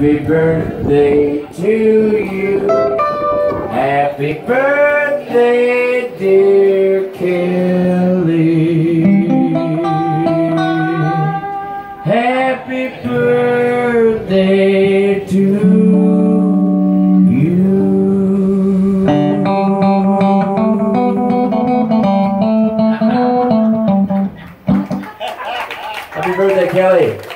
Happy birthday to you. Happy birthday, dear Kelly. Happy birthday to you. Happy birthday, Kelly.